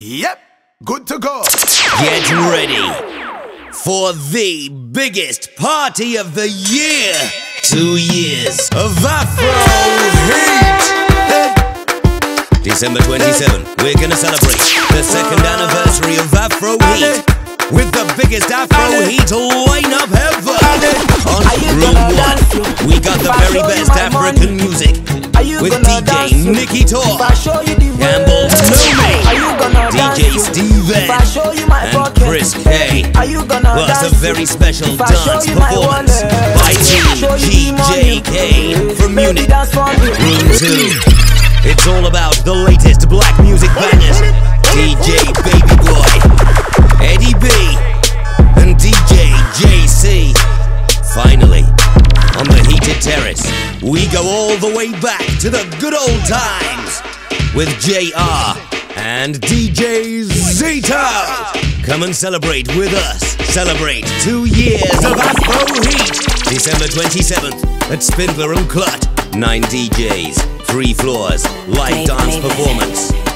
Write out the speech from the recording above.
Yep, good to go. Get ready for the biggest party of the year. Two years of Afro Heat. December 27, we're gonna celebrate the second anniversary of Afro Heat with the biggest Afro Heat lineup ever. On room one, we got the very best African music with DJ Nicky Talk, and Chris K. Plus a very special dance performance by TGJK from Munich. Room 2. It's all about the latest black music bangers. DJ Baby Boy, Eddie B, and DJ JC. Finally, on the heated terrace, we go all the way back to the good old times with JR and DJ Zeta. Come and celebrate with us. Celebrate two years of Afro Heat. December 27th at Spindler and Klatt. Nine DJs, three floors, live dance performance.